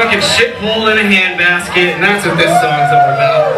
fucking shit hole in a handbasket, and that's what this song's all about.